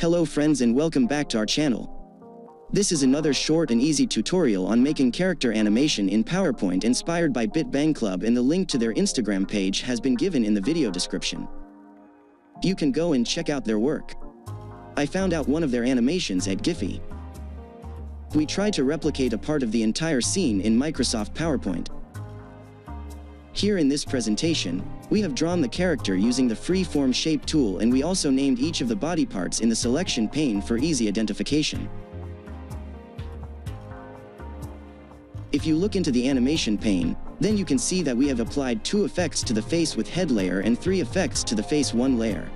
Hello friends and welcome back to our channel. This is another short and easy tutorial on making character animation in PowerPoint inspired by BitBang Club and the link to their Instagram page has been given in the video description. You can go and check out their work. I found out one of their animations at Giphy. We try to replicate a part of the entire scene in Microsoft PowerPoint. Here in this presentation, we have drawn the character using the freeform shape tool and we also named each of the body parts in the selection pane for easy identification. If you look into the animation pane, then you can see that we have applied two effects to the face with head layer and three effects to the face one layer.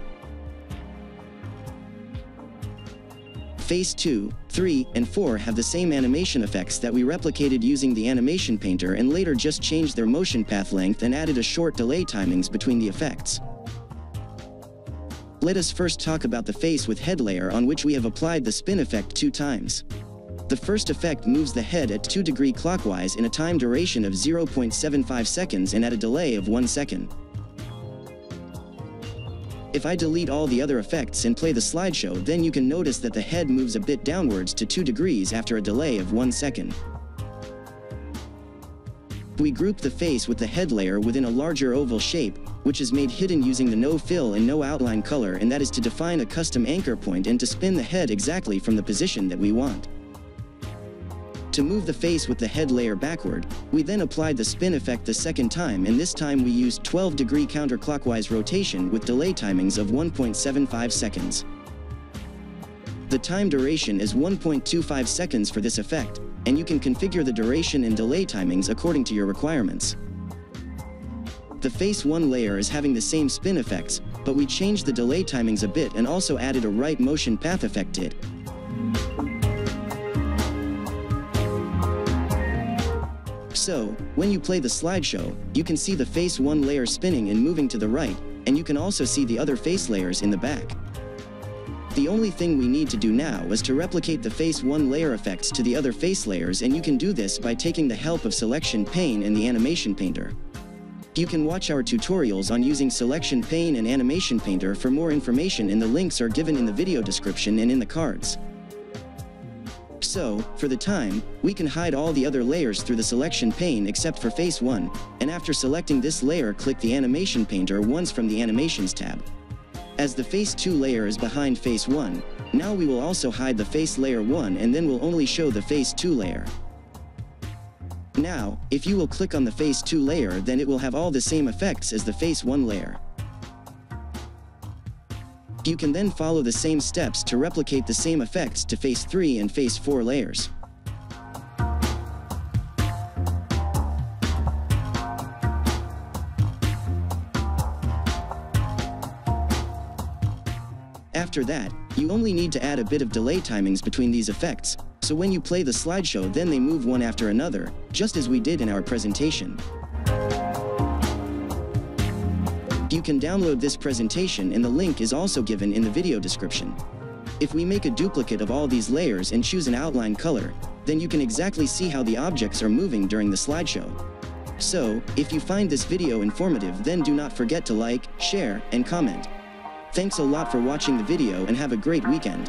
Face 2, 3, and 4 have the same animation effects that we replicated using the animation painter and later just changed their motion path length and added a short delay timings between the effects. Let us first talk about the face with head layer on which we have applied the spin effect two times. The first effect moves the head at 2 degree clockwise in a time duration of 0.75 seconds and at a delay of 1 second. If I delete all the other effects and play the slideshow then you can notice that the head moves a bit downwards to 2 degrees after a delay of 1 second. We group the face with the head layer within a larger oval shape, which is made hidden using the no fill and no outline color and that is to define a custom anchor point and to spin the head exactly from the position that we want. To move the face with the head layer backward, we then applied the spin effect the second time and this time we used 12 degree counterclockwise rotation with delay timings of 1.75 seconds. The time duration is 1.25 seconds for this effect, and you can configure the duration and delay timings according to your requirements. The face 1 layer is having the same spin effects, but we changed the delay timings a bit and also added a right motion path effect to it. So, when you play the slideshow, you can see the face 1 layer spinning and moving to the right, and you can also see the other face layers in the back. The only thing we need to do now is to replicate the face 1 layer effects to the other face layers and you can do this by taking the help of Selection Pane and the Animation Painter. You can watch our tutorials on using Selection Pane and Animation Painter for more information and the links are given in the video description and in the cards. So, for the time, we can hide all the other layers through the selection pane except for face 1, and after selecting this layer click the animation painter once from the animations tab. As the face 2 layer is behind face 1, now we will also hide the face layer 1 and then we'll only show the face 2 layer. Now, if you will click on the face 2 layer then it will have all the same effects as the face 1 layer. You can then follow the same steps to replicate the same effects to face 3 and face 4 layers. After that, you only need to add a bit of delay timings between these effects, so when you play the slideshow then they move one after another, just as we did in our presentation. You can download this presentation and the link is also given in the video description. If we make a duplicate of all these layers and choose an outline color, then you can exactly see how the objects are moving during the slideshow. So, if you find this video informative then do not forget to like, share, and comment. Thanks a lot for watching the video and have a great weekend.